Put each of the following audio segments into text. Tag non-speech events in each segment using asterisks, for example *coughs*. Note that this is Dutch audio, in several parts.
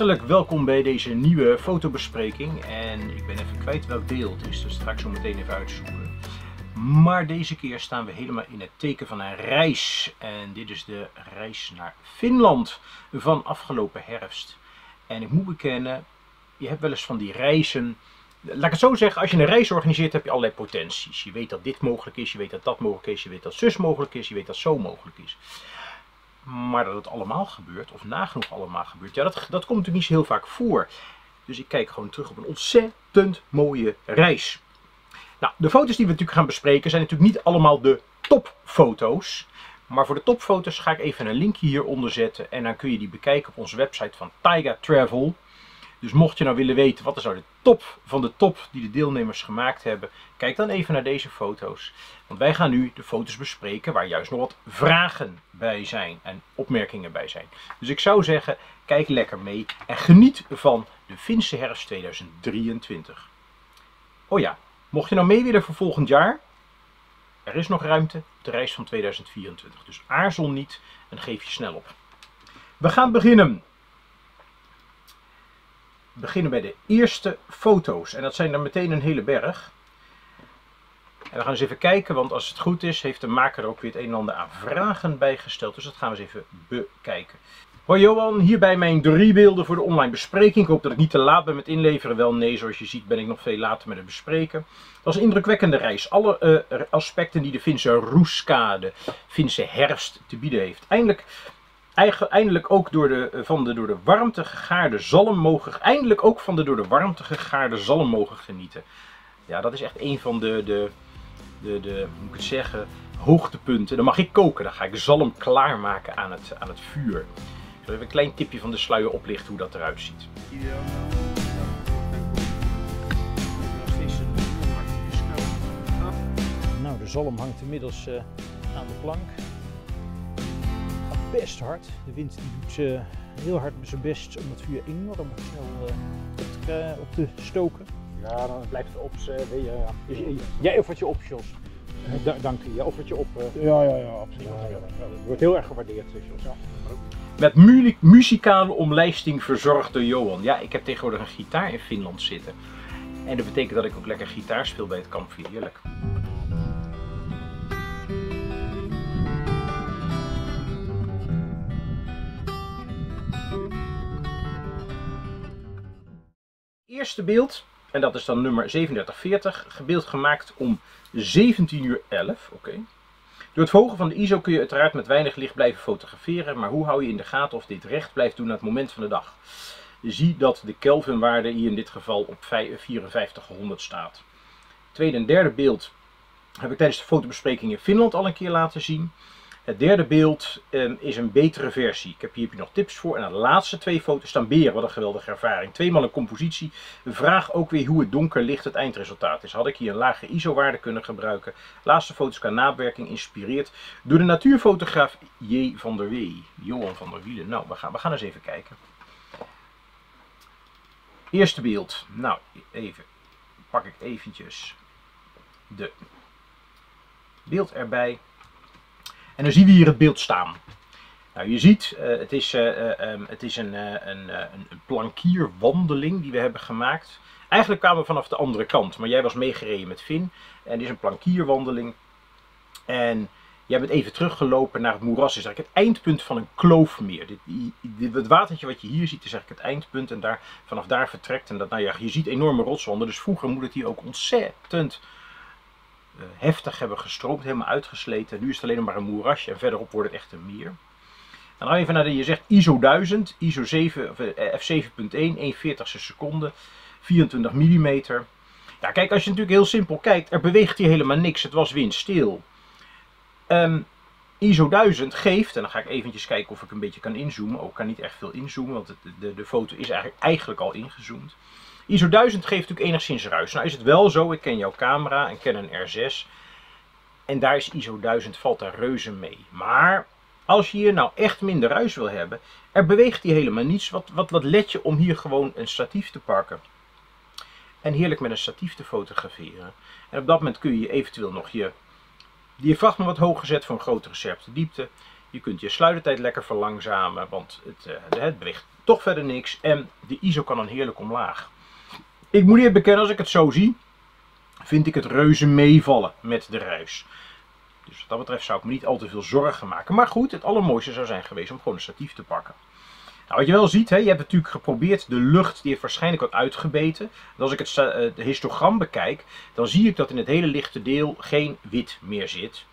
Hartelijk welkom bij deze nieuwe fotobespreking. En ik ben even kwijt welk deel het is, dus dat ga ik zo meteen even uitzoeken. Maar deze keer staan we helemaal in het teken van een reis. En dit is de reis naar Finland van afgelopen herfst. En ik moet bekennen, je hebt wel eens van die reizen. Laat ik het zo zeggen, als je een reis organiseert heb je allerlei potenties. Je weet dat dit mogelijk is, je weet dat dat mogelijk is, je weet dat zus mogelijk is, je weet dat zo mogelijk is. Maar dat het allemaal gebeurt, of nagenoeg allemaal gebeurt, ja, dat, dat komt natuurlijk niet zo heel vaak voor. Dus ik kijk gewoon terug op een ontzettend mooie reis. Nou, de foto's die we natuurlijk gaan bespreken zijn natuurlijk niet allemaal de topfoto's. Maar voor de topfoto's ga ik even een linkje hieronder zetten. En dan kun je die bekijken op onze website van Taiga Travel. Dus mocht je nou willen weten wat is nou de top van de top die de deelnemers gemaakt hebben, kijk dan even naar deze foto's. Want wij gaan nu de foto's bespreken waar juist nog wat vragen bij zijn en opmerkingen bij zijn. Dus ik zou zeggen, kijk lekker mee en geniet van de Finse herfst 2023. Oh ja, mocht je nou mee willen voor volgend jaar, er is nog ruimte op de reis van 2024. Dus aarzel niet en geef je snel op. We gaan beginnen beginnen bij de eerste foto's. En dat zijn er meteen een hele berg. En we gaan eens even kijken, want als het goed is, heeft de maker er ook weer het een en ander aan vragen bijgesteld. Dus dat gaan we eens even bekijken. Hoi Johan, hierbij mijn drie beelden voor de online bespreking. Ik hoop dat ik niet te laat ben met inleveren. Wel nee, zoals je ziet ben ik nog veel later met het bespreken. Dat was een indrukwekkende reis. Alle uh, aspecten die de Finse roeskade, Finse herfst te bieden heeft. Eindelijk eindelijk ook door de, eh, van de door de warmte gegaarde zalm mogen, eindelijk ook van de door de warmte gegaarde zalm mogen genieten. Ja, dat is echt een van de, de, de, de moet ik het zeggen, hoogtepunten. Dan mag ik koken, dan ga ik zalm klaarmaken aan het, aan het vuur. Ik zal even een klein tipje van de sluier oplichten hoe dat eruit ziet. Nou, de zalm hangt inmiddels uh, aan de plank best hard. De wind die doet uh, heel hard zijn best om het vuur enorm snel uh, op, te, op, te, stoken. Ja, dan blijft het op. Uh, ja. Dus, jij offert je op, Jos. Da dank je. Jij offert je op. ja, ja, ja, absoluut. Ja, ja, dat wordt heel erg gewaardeerd, Jos. Ja. Met mu muzikale omlijsting verzorgde Johan. Ja, ik heb tegenwoordig een gitaar in Finland zitten. En dat betekent dat ik ook lekker gitaar speel bij het kampvuur. Heerlijk. Eerste beeld, en dat is dan nummer 3740, gebeeld gemaakt om 17 uur 11. Oké. Door het verhogen van de ISO kun je uiteraard met weinig licht blijven fotograferen, maar hoe hou je in de gaten of dit recht blijft doen aan het moment van de dag? Zie dat de Kelvinwaarde hier in dit geval op 5400 staat. Tweede en derde beeld heb ik tijdens de fotobespreking in Finland al een keer laten zien. Het derde beeld um, is een betere versie. Ik heb hier, heb je nog tips voor. En de laatste twee foto's staan beren. Wat een geweldige ervaring. Tweemaal een compositie. Vraag ook weer hoe het donker licht het eindresultaat is. Had ik hier een lage ISO-waarde kunnen gebruiken. Laatste foto's qua nawerking inspireerd door de natuurfotograaf J. van der Wee. Johan van der Wielen. Nou, we gaan, we gaan eens even kijken. Eerste beeld. Nou, even pak ik eventjes de beeld erbij. En dan zien we hier het beeld staan. Nou, je ziet, uh, het is, uh, um, het is een, uh, een, een plankierwandeling die we hebben gemaakt. Eigenlijk kwamen we vanaf de andere kant, maar jij was meegereden met Finn. En het is een plankierwandeling. En jij bent even teruggelopen naar het moeras. Het is eigenlijk het eindpunt van een kloofmeer. Dit, dit, het watertje wat je hier ziet is eigenlijk het eindpunt. En daar, vanaf daar vertrekt. En dat, nou ja, je ziet enorme rotswanden. Dus vroeger moet het hier ook ontzettend eh, heftig hebben gestroomd, helemaal uitgesleten. Nu is het alleen nog maar een moerasje en verderop wordt het echt een meer. Dan ga je even naar de, je zegt ISO 1000, ISO 7, f7.1, 1 40 seconde, 24 mm. Ja, kijk, als je natuurlijk heel simpel kijkt, er beweegt hier helemaal niks. Het was windstil. Um, ISO 1000 geeft, en dan ga ik eventjes kijken of ik een beetje kan inzoomen. Ook kan niet echt veel inzoomen, want het, de, de foto is eigenlijk, eigenlijk al ingezoomd. ISO 1000 geeft natuurlijk enigszins ruis. Nou is het wel zo, ik ken jouw camera en ken een R6. En daar is ISO 1000, valt daar reuze mee. Maar als je hier nou echt minder ruis wil hebben, er beweegt hier helemaal niets. Wat, wat, wat let je om hier gewoon een statief te pakken. En heerlijk met een statief te fotograferen. En op dat moment kun je eventueel nog je diafragma wat hoger zetten voor een grotere scherpte diepte. Je kunt je sluitertijd lekker verlangzamen, want het, uh, het beweegt toch verder niks. En de ISO kan dan heerlijk omlaag. Ik moet eerlijk bekennen, als ik het zo zie, vind ik het reuze meevallen met de ruis. Dus wat dat betreft zou ik me niet al te veel zorgen maken. Maar goed, het allermooiste zou zijn geweest om gewoon een statief te pakken. Nou, wat je wel ziet, hè, je hebt natuurlijk geprobeerd de lucht, die heeft waarschijnlijk wat uitgebeten. En als ik het uh, histogram bekijk, dan zie ik dat in het hele lichte deel geen wit meer zit.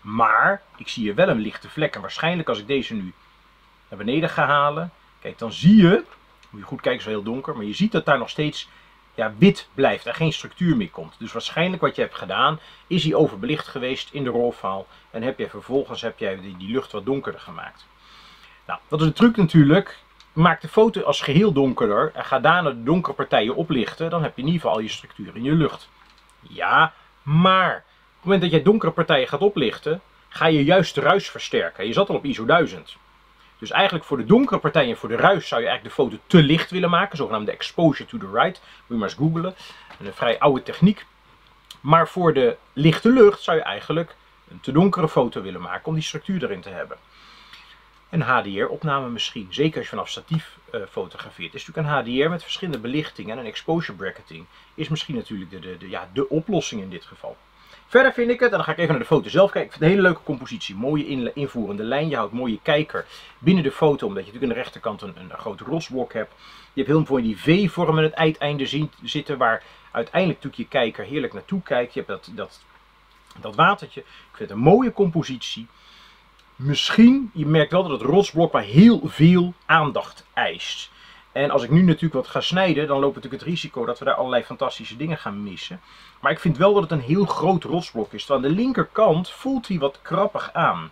Maar ik zie hier wel een lichte vlek. En waarschijnlijk als ik deze nu naar beneden ga halen, kijk, dan zie je, moet je goed kijken, het is wel heel donker, maar je ziet dat daar nog steeds ja, wit blijft en geen structuur meer komt. Dus waarschijnlijk wat je hebt gedaan, is hij overbelicht geweest in de rolfaal en heb je vervolgens heb jij die, die lucht wat donkerder gemaakt. Nou, dat is de truc natuurlijk. Maak de foto als geheel donkerder en ga daarna de donkere partijen oplichten. Dan heb je in ieder geval al je structuur in je lucht. Ja, maar op het moment dat jij donkere partijen gaat oplichten, ga je juist de ruis versterken. Je zat al op ISO 1000. Dus eigenlijk voor de donkere partijen en voor de ruis zou je eigenlijk de foto te licht willen maken. Zogenaamde exposure to the right. Moet je maar eens googlen. Een vrij oude techniek. Maar voor de lichte lucht zou je eigenlijk een te donkere foto willen maken om die structuur erin te hebben. Een HDR-opname misschien, zeker als je vanaf statief uh, fotografeert, is natuurlijk een HDR met verschillende belichtingen en een exposure bracketing is misschien natuurlijk de, de, ja, de oplossing in dit geval. Verder vind ik het, en dan ga ik even naar de foto zelf kijken, ik vind het een hele leuke compositie. Mooie invoerende lijn, je houdt mooie kijker binnen de foto, omdat je natuurlijk aan de rechterkant een, een, grote rotsblok hebt. Je hebt heel mooi die V-vorm aan het uiteinde zien, zitten, waar uiteindelijk natuurlijk je kijker heerlijk naartoe kijkt. Je hebt dat, dat, dat watertje. Ik vind het een mooie compositie. Misschien, je merkt wel dat het rotsblok maar heel veel aandacht eist. En als ik nu natuurlijk wat ga snijden, dan loopt natuurlijk het risico dat we daar allerlei fantastische dingen gaan missen. Maar ik vind wel dat het een heel groot rotsblok is. Terwijl aan de linkerkant voelt hij wat krappig aan.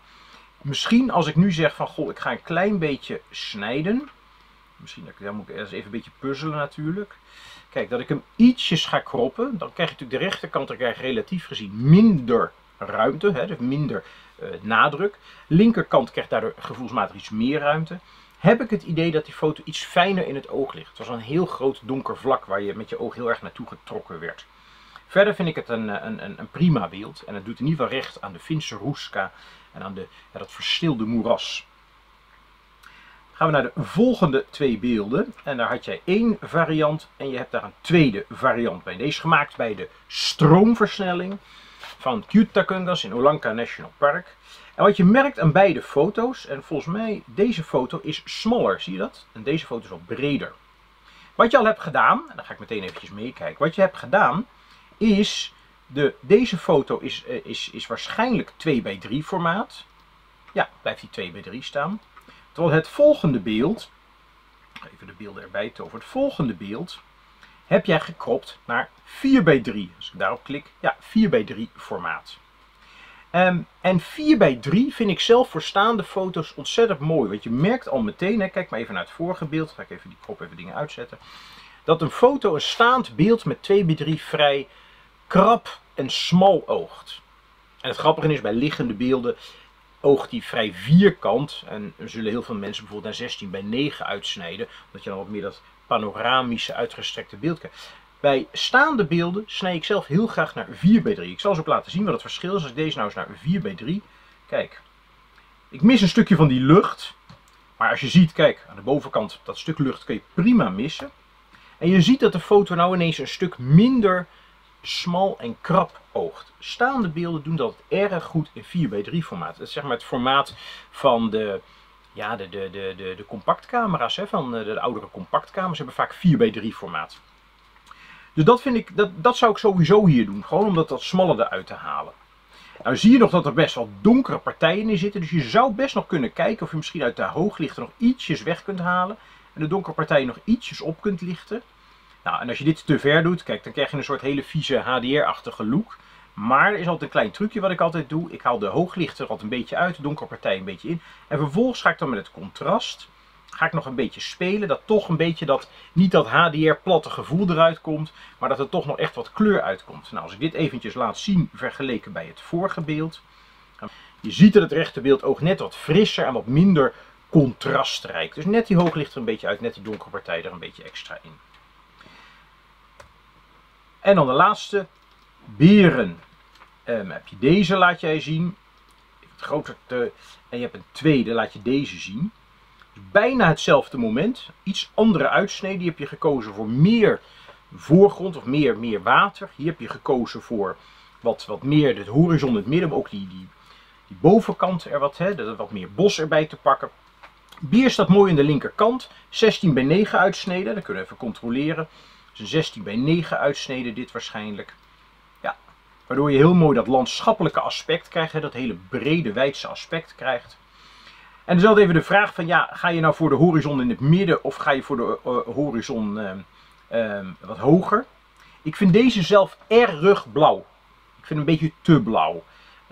Misschien als ik nu zeg van, goh, ik ga een klein beetje snijden. Misschien dat ik, dan moet ik even een beetje puzzelen natuurlijk. Kijk, dat ik hem ietsjes ga kroppen. Dan krijg je natuurlijk de rechterkant, dan krijg relatief gezien minder ruimte. Hè, dus minder uh, nadruk. Linkerkant krijgt daardoor gevoelsmatig iets meer ruimte heb ik het idee dat die foto iets fijner in het oog ligt. Het was een heel groot donker vlak waar je met je oog heel erg naartoe getrokken werd. Verder vind ik het een, een, een, prima beeld en het doet in ieder geval recht aan de Finse Roeska en aan de, ja, dat verstilde moeras. Gaan we naar de volgende twee beelden. En daar had jij één variant en je hebt daar een tweede variant bij. Deze is gemaakt bij de stroomversnelling van Kyutakungas in Olanka National Park. En wat je merkt aan beide foto's, en volgens mij deze foto is smaller, zie je dat? En deze foto is wat breder. Wat je al hebt gedaan, en dan ga ik meteen eventjes meekijken. Wat je hebt gedaan is, de, deze foto is, eh, is, is waarschijnlijk 2 bij 3 formaat. Ja, blijft die 2 bij 3 staan. Terwijl het volgende beeld, even de beelden erbij over het volgende beeld, heb jij gekropt naar 4 bij 3. Als ik daarop klik, ja, 4 bij 3 formaat. Um, en 4 bij 3 vind ik zelf voor staande foto's ontzettend mooi. Want je merkt al meteen, hè, kijk maar even naar het vorige beeld, ga ik even die krop even dingen uitzetten. Dat een foto, een staand beeld met 2 bij 3 vrij krap en smal oogt. En het grappige is, bij liggende beelden oogt die vrij vierkant. En er zullen heel veel mensen bijvoorbeeld naar 16 bij 9 uitsnijden. Omdat je dan wat meer dat panoramische uitgestrekte beeld krijgt. Bij staande beelden snij ik zelf heel graag naar 4 bij 3. Ik zal eens ook laten zien wat het verschil is als ik deze nou eens naar 4 bij 3. Kijk, ik mis een stukje van die lucht. Maar als je ziet, kijk, aan de bovenkant, dat stuk lucht kun je prima missen. En je ziet dat de foto nou ineens een stuk minder smal en krap oogt. Staande beelden doen dat erg goed in 4 bij 3 formaat. Dat is zeg maar het formaat van de, ja, de, de, de, de, compactcamera's. Hè, van de, de oudere compactkamers hebben vaak 4 bij 3 formaat. Dus dat, vind ik, dat, dat zou ik sowieso hier doen. Gewoon om dat, dat smalle eruit te halen. Nou zie je nog dat er best wel donkere partijen in zitten. Dus je zou best nog kunnen kijken of je misschien uit de hooglichter nog ietsjes weg kunt halen. En de donkere partijen nog ietsjes op kunt lichten. Nou, en als je dit te ver doet, kijk, dan krijg je een soort hele vieze HDR-achtige look. Maar er is altijd een klein trucje wat ik altijd doe. Ik haal de hooglichter er altijd een beetje uit, de donkere partij een beetje in. En vervolgens ga ik dan met het contrast ga ik nog een beetje spelen. Dat toch een beetje dat, niet dat HDR platte gevoel eruit komt, maar dat er toch nog echt wat kleur uitkomt. Nou, als ik dit eventjes laat zien vergeleken bij het vorige beeld. Je ziet dat het rechterbeeld ook net wat frisser en wat minder contrastrijk. Dus net die hooglicht er een beetje uit, net die donkere partij er een beetje extra in. En dan de laatste, beren. Um, heb je deze, laat jij zien. groter te, en je hebt een tweede, laat je deze zien. Bijna hetzelfde moment, iets andere uitsnede. Hier heb je gekozen voor meer voorgrond of meer, meer water. Hier heb je gekozen voor wat, wat meer de horizon in het midden, maar ook die, die, die bovenkant er wat, hè, wat meer bos erbij te pakken. Bier staat mooi in de linkerkant, 16 bij 9 uitsneden, dat kunnen we even controleren. Dus een 16 bij 9 uitsneden dit waarschijnlijk. Ja, waardoor je heel mooi dat landschappelijke aspect krijgt, dat hele brede wijdse aspect krijgt. En is altijd even de vraag van, ja, ga je nou voor de horizon in het midden of ga je voor de uh, horizon uh, uh, wat hoger? Ik vind deze zelf erg blauw. Ik vind hem een beetje te blauw.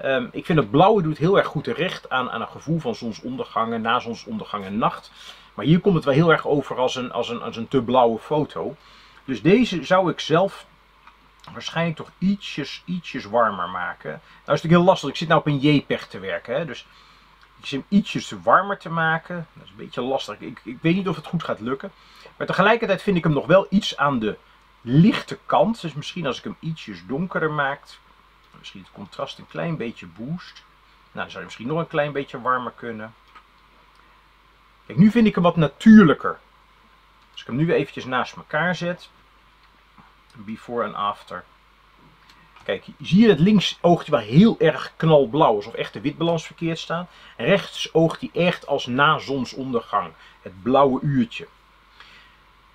Um, ik vind het blauwe doet heel erg goed terecht aan, aan een gevoel van zonsondergangen, na zonsondergang en nacht. Maar hier komt het wel heel erg over als een, als een, als een te blauwe foto. Dus deze zou ik zelf waarschijnlijk toch ietsjes, ietsjes warmer maken. Nou is natuurlijk heel lastig. Ik zit nou op een JPEG te werken. Hè? Dus zit hem ietsjes warmer te maken. Dat is een beetje lastig. Ik, ik weet niet of het goed gaat lukken. Maar tegelijkertijd vind ik hem nog wel iets aan de lichte kant. Dus misschien als ik hem ietsjes donkerder maak. Misschien het contrast een klein beetje boost. Nou, dan zou hij misschien nog een klein beetje warmer kunnen. Kijk, nu vind ik hem wat natuurlijker. Als ik hem nu eventjes naast elkaar zet. Before en after. Kijk, zie je het links oogt hij wel heel erg knalblauw, alsof echt de witbalans verkeerd staat. Rechts oogt hij echt als na zonsondergang, het blauwe uurtje.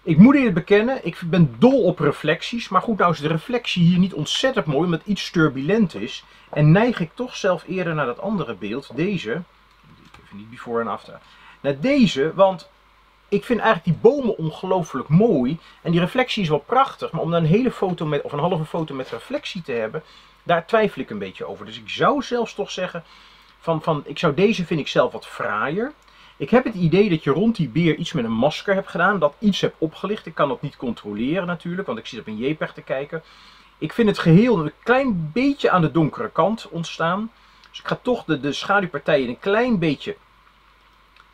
Ik moet eerlijk bekennen, ik ben dol op reflecties. Maar goed, nou is de reflectie hier niet ontzettend mooi, omdat het iets turbulent is. En neig ik toch zelf eerder naar dat andere beeld, deze. Even niet before en after. Naar deze, want ik vind eigenlijk die bomen ongelooflijk mooi. En die reflectie is wel prachtig. Maar om dan een hele foto met, of een halve foto met reflectie te hebben, daar twijfel ik een beetje over. Dus ik zou zelfs toch zeggen, van, van, ik zou deze vind ik zelf wat fraaier. Ik heb het idee dat je rond die beer iets met een masker hebt gedaan, dat iets hebt opgelicht. Ik kan dat niet controleren natuurlijk, want ik zit op een JPEG te kijken. Ik vind het geheel een klein beetje aan de donkere kant ontstaan. Dus ik ga toch de, de schaduwpartijen een klein beetje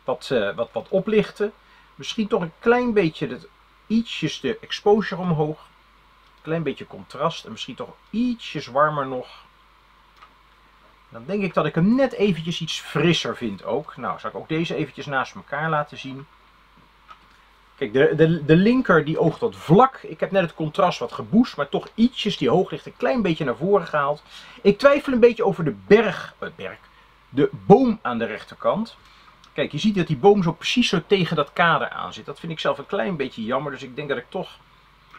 wat, uh, wat, wat oplichten. Misschien toch een klein beetje het, ietsjes de exposure omhoog. Klein beetje contrast en misschien toch ietsjes warmer nog. Dan denk ik dat ik hem net eventjes iets frisser vind ook. Nou, zal ik ook deze eventjes naast elkaar laten zien. Kijk, de, de, de linker die oogt wat vlak. Ik heb net het contrast wat geboost, maar toch ietsjes die hoog ligt een klein beetje naar voren gehaald. Ik twijfel een beetje over de berg, uh, berg de boom aan de rechterkant. Kijk, je ziet dat die boom zo precies zo tegen dat kader aan zit. Dat vind ik zelf een klein beetje jammer, dus ik denk dat ik toch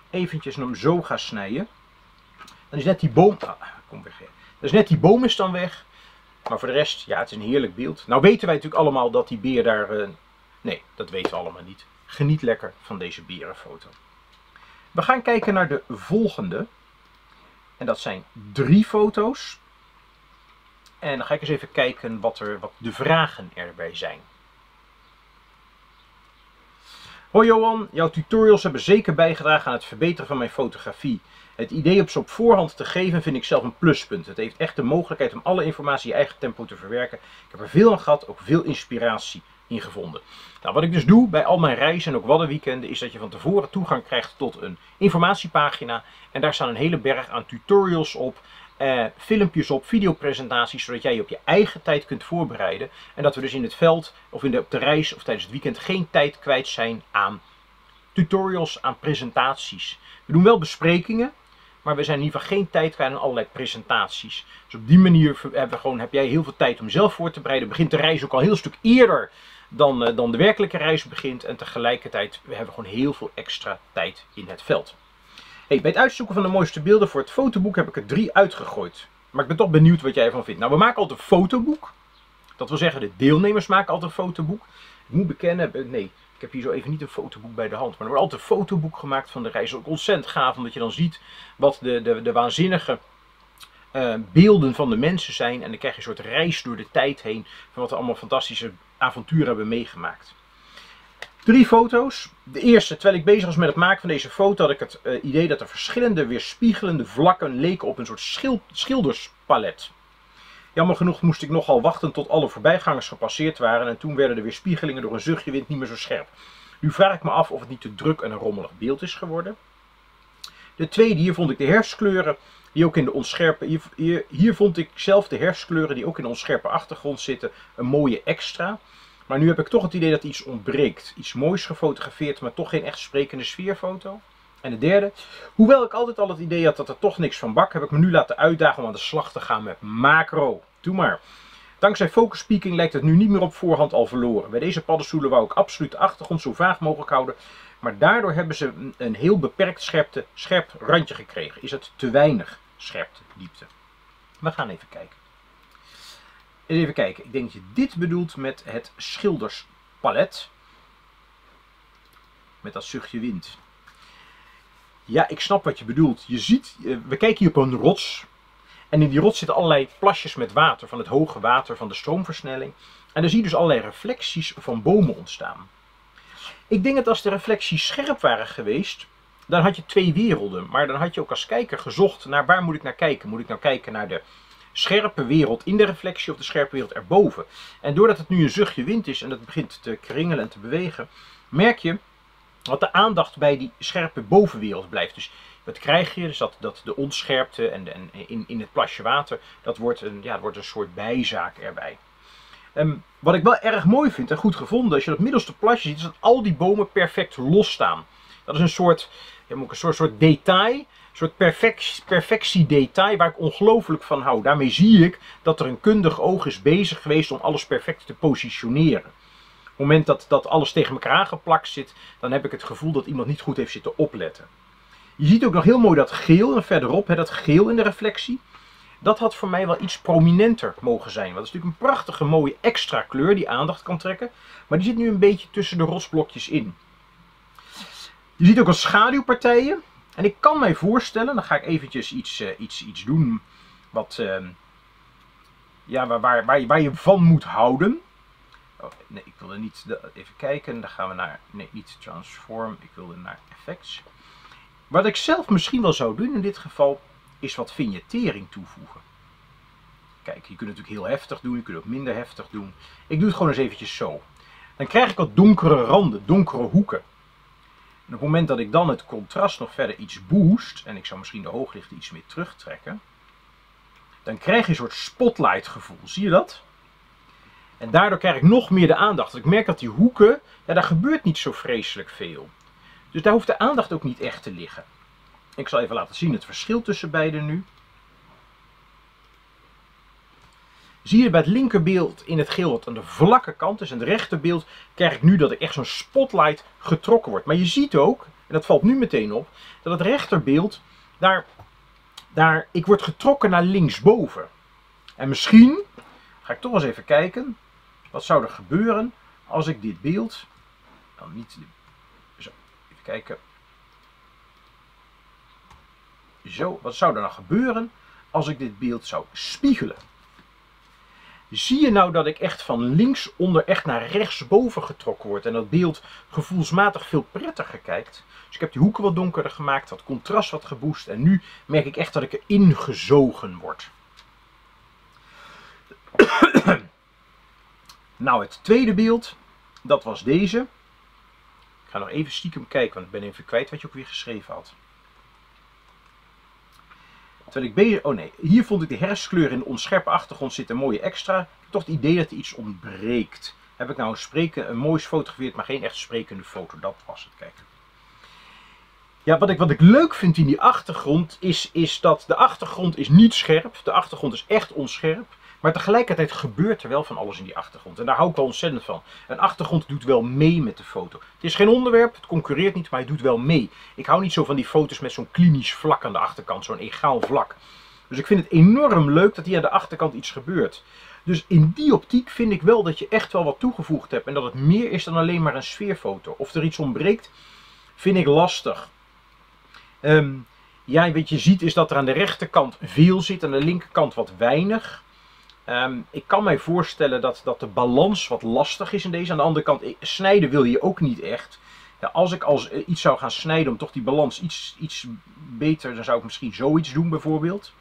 eventjes hem zo ga snijden. Dan is net die boom... Ah, kom weg. Dus net die boom is dan weg. Maar voor de rest, ja, het is een heerlijk beeld. Nou weten wij natuurlijk allemaal dat die beer daar... Uh, nee, dat weten we allemaal niet. Geniet lekker van deze berenfoto. We gaan kijken naar de volgende. En dat zijn drie foto's. En dan ga ik eens even kijken wat, er, wat de vragen erbij zijn. Hoi Johan, jouw tutorials hebben zeker bijgedragen aan het verbeteren van mijn fotografie. Het idee op ze op voorhand te geven vind ik zelf een pluspunt. Het heeft echt de mogelijkheid om alle informatie in je eigen tempo te verwerken. Ik heb er veel aan gehad, ook veel inspiratie in gevonden. Nou, wat ik dus doe bij al mijn reizen en ook waddenweekenden is dat je van tevoren toegang krijgt tot een informatiepagina. En daar staan een hele berg aan tutorials op uh, filmpjes op, videopresentaties, zodat jij je op je eigen tijd kunt voorbereiden. En dat we dus in het veld of in de, op de reis of tijdens het weekend geen tijd kwijt zijn aan tutorials, aan presentaties. We doen wel besprekingen, maar we zijn in ieder geval geen tijd kwijt aan allerlei presentaties. Dus op die manier hebben gewoon, heb jij heel veel tijd om zelf voor te bereiden. Begint de reis ook al een heel stuk eerder dan, uh, dan de werkelijke reis begint. En tegelijkertijd hebben we gewoon heel veel extra tijd in het veld. Bij het uitzoeken van de mooiste beelden voor het fotoboek heb ik er drie uitgegooid. Maar ik ben toch benieuwd wat jij ervan vindt. Nou, we maken altijd een fotoboek. Dat wil zeggen, de deelnemers maken altijd een fotoboek. Ik moet bekennen, eh, nee, ik heb hier zo even niet een fotoboek bij de hand. Maar er wordt altijd een fotoboek gemaakt van de reis. Ook ontzettend gaaf, omdat je dan ziet wat de, de, de waanzinnige uh, beelden van de mensen zijn. En dan krijg je een soort reis door de tijd heen. Van wat we allemaal fantastische avonturen hebben meegemaakt. Drie foto's. De eerste, terwijl ik bezig was met het maken van deze foto, had ik het uh, idee dat er verschillende weerspiegelende vlakken leken op een soort schil schilderspalet. Jammer genoeg moest ik nogal wachten tot alle voorbijgangers gepasseerd waren en toen werden de weerspiegelingen door een zuchtje wind niet meer zo scherp. Nu vraag ik me af of het niet te druk en een rommelig beeld is geworden. De tweede, hier vond ik de herfstkleuren Die ook in de onscherpe. Hier, hier vond ik zelf de herfstkleuren die ook in de onscherpe achtergrond zitten een mooie extra. Maar nu heb ik toch het idee dat iets ontbreekt. Iets moois gefotografeerd, maar toch geen echt sprekende sfeerfoto. En de derde, hoewel ik altijd al het idee had dat er toch niks van bak, heb ik me nu laten uitdagen om aan de slag te gaan met macro. Doe maar. Dankzij focus peaking lijkt het nu niet meer op voorhand al verloren. Bij deze paddenstoelen wou ik absoluut de achtergrond zo vaag mogelijk houden. Maar daardoor hebben ze een- heel beperkt scherpte, scherp randje gekregen. Is het te weinig scherpte, diepte? We gaan even kijken. Even kijken. Ik denk dat je dit bedoelt met het schilderspalet. Met dat zuchtje wind. Ja, ik snap wat je bedoelt. Je ziet, eh, we kijken hier op een rots. En in die rots zitten allerlei plasjes met water, van het hoge water, van de stroomversnelling. En dan zie je dus allerlei reflecties van bomen ontstaan. Ik denk dat als de reflecties scherp waren geweest, dan had je twee werelden. Maar dan had je ook als kijker gezocht naar waar moet ik naar kijken. Moet ik nou kijken naar de scherpe wereld in de reflectie of de scherpe wereld erboven. En doordat het nu een zuchtje wind is en het begint te kringelen en te bewegen, merk je dat de aandacht bij die scherpe bovenwereld blijft. Dus wat krijg je? Dus dat, dat de onscherpte en, en in, in het plasje water, dat wordt een, ja, dat wordt een soort bijzaak erbij. Ehm, wat ik wel erg mooi vind en goed gevonden, als je dat middelste plasje ziet, is dat al die bomen perfect los staan. Dat is een soort, ja, een soort, soort detail, soort perfect, perfectiedetail waar ik ongelooflijk van hou. Daarmee zie ik dat er een kundig oog is bezig geweest om alles perfect te positioneren. Op het moment dat, dat alles tegen elkaar aangeplakt zit, dan heb ik het gevoel dat iemand niet goed heeft zitten opletten. Je ziet ook nog heel mooi dat geel en verderop, hè, dat geel in de reflectie. Dat had voor mij wel iets prominenter mogen zijn. Want dat is natuurlijk een prachtige mooie extra kleur die aandacht kan trekken. Maar die zit nu een beetje tussen de rotsblokjes in. Je ziet ook al schaduwpartijen. En ik kan mij voorstellen, dan ga ik eventjes iets, eh, iets, iets doen wat, eh, ja, waar, waar, waar, je, van moet houden. Oh, nee, ik wilde niet, even kijken, dan gaan we naar, nee, niet transform, ik wilde naar effects. Wat ik zelf misschien wel zou doen in dit geval, is wat vignettering toevoegen. Kijk, je kunt het natuurlijk heel heftig doen, je kunt het ook minder heftig doen. Ik doe het gewoon eens eventjes zo. Dan krijg ik wat donkere randen, donkere hoeken. Op het moment dat ik dan het contrast nog verder iets boost, en ik zou misschien de hooglichten iets meer terugtrekken, dan krijg je een soort spotlight gevoel. Zie je dat? En daardoor krijg ik nog meer de aandacht. Ik merk dat die hoeken, ja, daar gebeurt niet zo vreselijk veel. Dus daar hoeft de aandacht ook niet echt te liggen. Ik zal even laten zien het verschil tussen beide nu. Zie je bij het linkerbeeld in het geel wat aan de vlakke kant is. En het rechterbeeld krijg ik nu dat ik echt zo'n spotlight getrokken word. Maar je ziet ook, en dat valt nu meteen op, dat het rechterbeeld, daar, daar, ik word getrokken naar linksboven. En misschien, ga ik toch eens even kijken, wat zou er gebeuren als ik dit beeld, dan niet, zo, even kijken. Zo, wat zou er nou gebeuren als ik dit beeld zou spiegelen? Zie je nou dat ik echt van linksonder echt naar rechtsboven getrokken word en dat beeld gevoelsmatig veel prettiger kijkt? Dus ik heb die hoeken wat donkerder gemaakt, wat contrast wat geboost en nu merk ik echt dat ik erin gezogen word. *coughs* nou, het tweede beeld, dat was deze. Ik ga nog even stiekem kijken, want ik ben even kwijt wat je ook weer geschreven had. Terwijl ik bezig... Oh nee, hier vond ik de herfstkleur in de onscherpe achtergrond zitten een mooie extra. Toch het idee dat er iets ontbreekt. Heb ik nou een, spreken, een moois maar geen echt sprekende foto. Dat was het, kijk. Ja, wat ik, wat ik leuk vind in die achtergrond is, is dat de achtergrond is niet scherp. De achtergrond is echt onscherp. Maar tegelijkertijd gebeurt er wel van alles in die achtergrond. En daar hou ik wel ontzettend van. Een achtergrond doet wel mee met de foto. Het is geen onderwerp, het concurreert niet, maar hij doet wel mee. Ik hou niet zo van die foto's met zo'n klinisch vlak aan de achterkant, zo'n egaal vlak. Dus ik vind het enorm leuk dat hier aan de achterkant iets gebeurt. Dus in die optiek vind ik wel dat je echt wel wat toegevoegd hebt. En dat het meer is dan alleen maar een sfeerfoto. Of er iets ontbreekt, vind ik lastig. Ehm, ja, wat je ziet is dat er aan de rechterkant veel zit, aan de linkerkant wat weinig. Ehm, ik kan mij voorstellen dat, dat de balans wat lastig is in deze. Aan de andere kant, snijden wil je ook niet echt. Ja, als ik als eh, iets zou gaan snijden om toch die balans iets, iets beter, dan zou ik misschien zoiets doen bijvoorbeeld.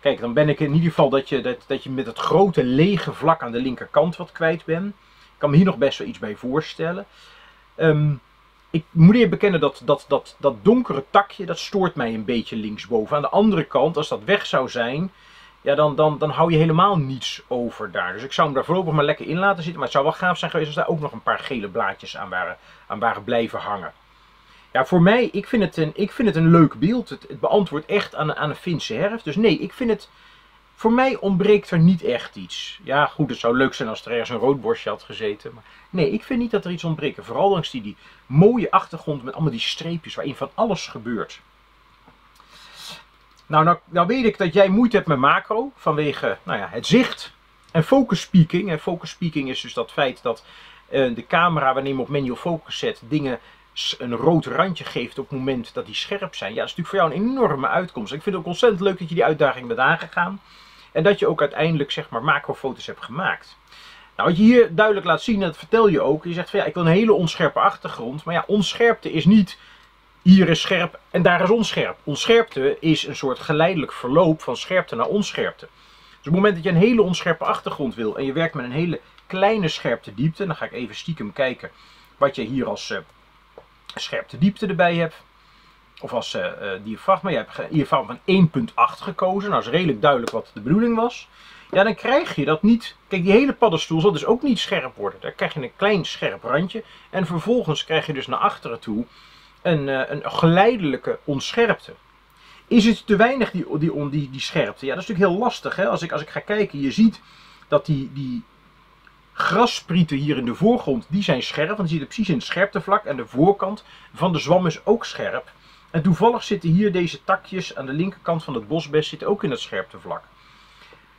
Kijk, dan ben ik in ieder geval dat je, dat, dat je met het grote lege vlak aan de linkerkant wat kwijt bent. Ik kan me hier nog best wel iets bij voorstellen. Ehm, ik moet je bekennen dat, dat, dat dat donkere takje, dat stoort mij een beetje linksboven. Aan de andere kant, als dat weg zou zijn, ja, dan, dan, dan hou je helemaal niets over daar. Dus ik zou hem daar voorlopig maar lekker in laten zitten. Maar het zou wel gaaf zijn geweest als daar ook nog een paar gele blaadjes aan waren, aan waren blijven hangen. Ja, voor mij, ik vind het een, ik vind het een leuk beeld. Het, het beantwoordt echt aan, aan een Finse herfst. Dus nee, ik vind het... Voor mij ontbreekt er niet echt iets. Ja, goed, het zou leuk zijn als er ergens een roodborstje had gezeten. Maar nee, ik vind niet dat er iets ontbreekt. Vooral langs die, die mooie achtergrond met allemaal die streepjes waarin van alles gebeurt. Nou, nou, nou weet ik dat jij moeite hebt met macro vanwege nou ja, het zicht en focus speaking. En focus speaking is dus dat feit dat uh, de camera, wanneer je op manual focus zet, dingen een rood randje geeft op het moment dat die scherp zijn. Ja, dat is natuurlijk voor jou een enorme uitkomst. Ik vind het ook ontzettend leuk dat je die uitdaging bent aangegaan. En dat je ook uiteindelijk zeg maar macrofoto's hebt gemaakt. Nou, wat je hier duidelijk laat zien, dat vertel je ook. Je zegt van ja, ik wil een hele onscherpe achtergrond. Maar ja, onscherpte is niet hier is scherp en daar is onscherp. Onscherpte is een soort geleidelijk verloop van scherpte naar onscherpte. Dus op het moment dat je een hele onscherpe achtergrond wil en je werkt met een hele kleine scherpte diepte, dan ga ik even stiekem kijken wat je hier als uh, scherpte diepte erbij hebt. Of als uh, uh, diafragma. Je hebt geval van 1.8 gekozen. Nou is redelijk duidelijk wat de bedoeling was. Ja, dan krijg je dat niet. Kijk, die hele paddenstoel zal dus ook niet scherp worden. Daar krijg je een klein scherp randje. En vervolgens krijg je dus naar achteren toe een, uh, een geleidelijke onscherpte. Is het te weinig die, die, die, die scherpte? Ja, dat is natuurlijk heel lastig. Hè? Als, ik, als ik ga kijken, je ziet dat die, die grassprieten hier in de voorgrond, die zijn scherp. Want ziet het precies in het scherptevlak. En de voorkant van de zwam is ook scherp. En toevallig zitten hier deze takjes aan de linkerkant van het bosbest zitten ook in het scherptevlak.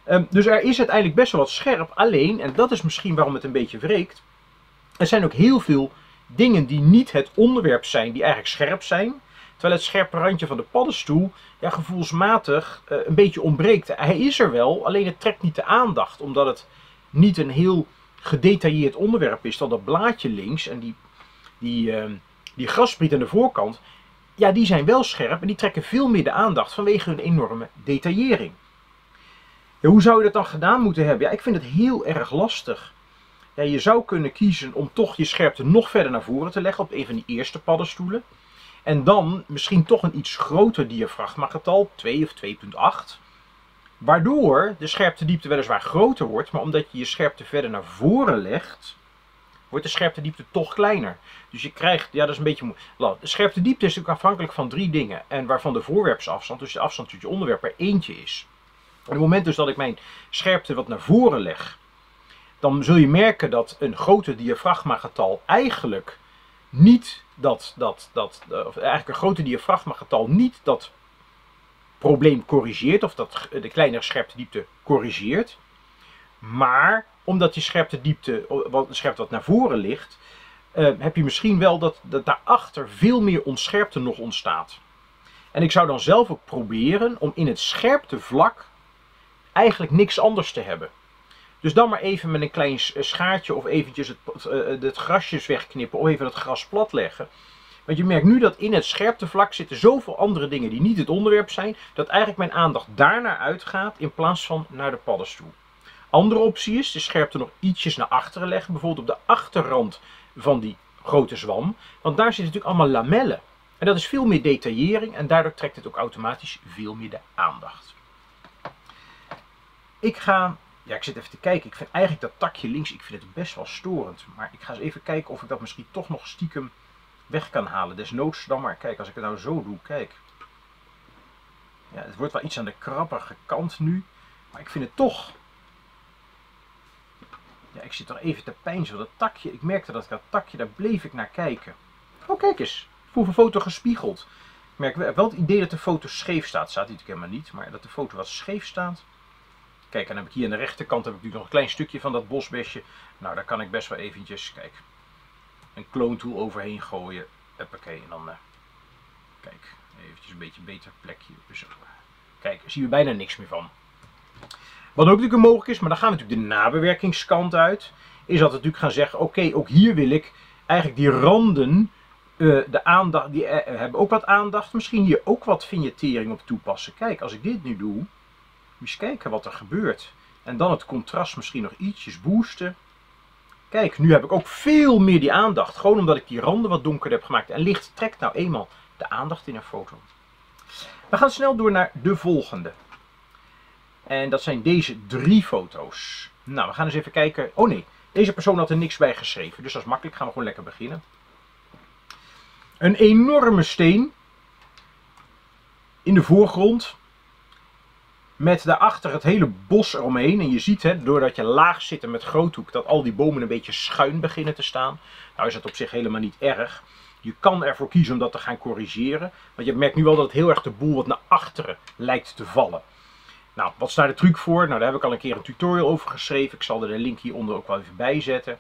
Um, dus er is uiteindelijk best wel wat scherp. Alleen, en dat is misschien waarom het een beetje wreekt. Er zijn ook heel veel dingen die niet het onderwerp zijn, die eigenlijk scherp zijn. Terwijl het scherpe randje van de paddenstoel ja, gevoelsmatig uh, een beetje ontbreekt. Hij is er wel, alleen het trekt niet de aandacht. Omdat het niet een heel gedetailleerd onderwerp is. Dan dat blaadje links en die, die, uh, die graspriet aan de voorkant. Ja, die zijn wel scherp en die trekken veel meer de aandacht vanwege hun enorme detaillering. Ja, hoe zou je dat dan gedaan moeten hebben? Ja, ik vind het heel erg lastig. Ja, je zou kunnen kiezen om toch je scherpte nog verder naar voren te leggen op een van die eerste paddenstoelen. En dan misschien toch een iets groter diafragmagetal, 2 of 2.8. Waardoor de scherptediepte weliswaar groter wordt, maar omdat je je scherpte verder naar voren legt, wordt de scherptediepte toch kleiner. Dus je krijgt, ja dat is een beetje moeilijk. De scherptediepte is natuurlijk afhankelijk van drie dingen. En waarvan de voorwerpsafstand, dus de afstand tot je onderwerp, er eentje is. op het moment dus dat ik mijn scherpte wat naar voren leg, dan zul je merken dat een groter diafragmagetal eigenlijk niet dat, dat, dat, of eigenlijk een groter diafragmagetal niet dat probleem corrigeert, of dat de kleinere scherptediepte corrigeert. Maar omdat je scherptediepte, wat, scherpte wat naar voren ligt, uh, heb je misschien wel dat, dat daarachter veel meer onscherpte nog ontstaat. En ik zou dan zelf ook proberen om in het scherptevlak eigenlijk niks anders te hebben. Dus dan maar even met een klein schaartje of eventjes het, uh, het grasjes wegknippen of even het gras plat leggen. Want je merkt nu dat in het scherptevlak zitten zoveel andere dingen die niet het onderwerp zijn, dat eigenlijk mijn aandacht daarnaar uitgaat in plaats van naar de paddenstoel. Andere optie is de scherpte nog ietsjes naar achteren leggen, bijvoorbeeld op de achterrand van die grote zwam. Want daar zitten natuurlijk allemaal lamellen. En dat is veel meer detaillering en daardoor trekt het ook automatisch veel meer de aandacht. Ik ga ja, ik zit even te kijken. Ik vind eigenlijk dat takje links, ik vind het best wel storend. Maar ik ga eens even kijken of ik dat misschien toch nog stiekem weg kan halen. Desnoods dan maar, kijk, als ik het nou zo doe, kijk. Ja, het wordt wel iets aan de krappige kant nu. Maar ik vind het toch... Ja, ik zit er even te pijnzen. Dat takje, ik merkte dat dat takje, daar bleef ik naar kijken. Oh, kijk eens. Hoeveel foto gespiegeld. Ik merk wel het idee dat de foto scheef staat. Staat natuurlijk helemaal niet, maar dat de foto wat scheef staat. Kijk, en dan heb ik hier aan de rechterkant heb ik natuurlijk nog een klein stukje van dat bosbesje. Nou, daar kan ik best wel eventjes, kijk, een kloontool overheen gooien. Huppakee, en dan, uh, kijk, eventjes een beetje beter plekje. Zo. Kijk, zien we bijna niks meer van. Wat ook natuurlijk mogelijk is, maar dan gaan we natuurlijk de nabewerkingskant uit. Is dat we natuurlijk gaan zeggen, oké, ook hier wil ik eigenlijk die randen, uh, de aandacht, die uh, hebben ook wat aandacht. Misschien hier ook wat vignettering op toepassen. Kijk, als ik dit nu doe, eens kijken wat er gebeurt. En dan het contrast misschien nog ietsjes boosten. Kijk, nu heb ik ook veel meer die aandacht. Gewoon omdat ik die randen wat donkerder heb gemaakt. En licht trekt nou eenmaal de aandacht in een foto. We gaan snel door naar de volgende. En dat zijn deze drie foto's. Nou, we gaan eens even kijken. Oh nee, deze persoon had er niks bij geschreven. Dus dat is makkelijk. Gaan we gewoon lekker beginnen. Een enorme steen. In de voorgrond. Met daarachter het hele bos eromheen. En je ziet, hè, doordat je laag zit met groothoek, dat al die bomen een beetje schuin beginnen te staan. Nou is dat op zich helemaal niet erg. Je kan ervoor kiezen om dat te gaan corrigeren. Want je merkt nu wel dat het heel erg de boel wat naar achteren lijkt te vallen. Nou, wat is daar de truc voor? Nou, daar heb ik al een keer een tutorial over geschreven. Ik zal er de link hieronder ook wel even bij zetten.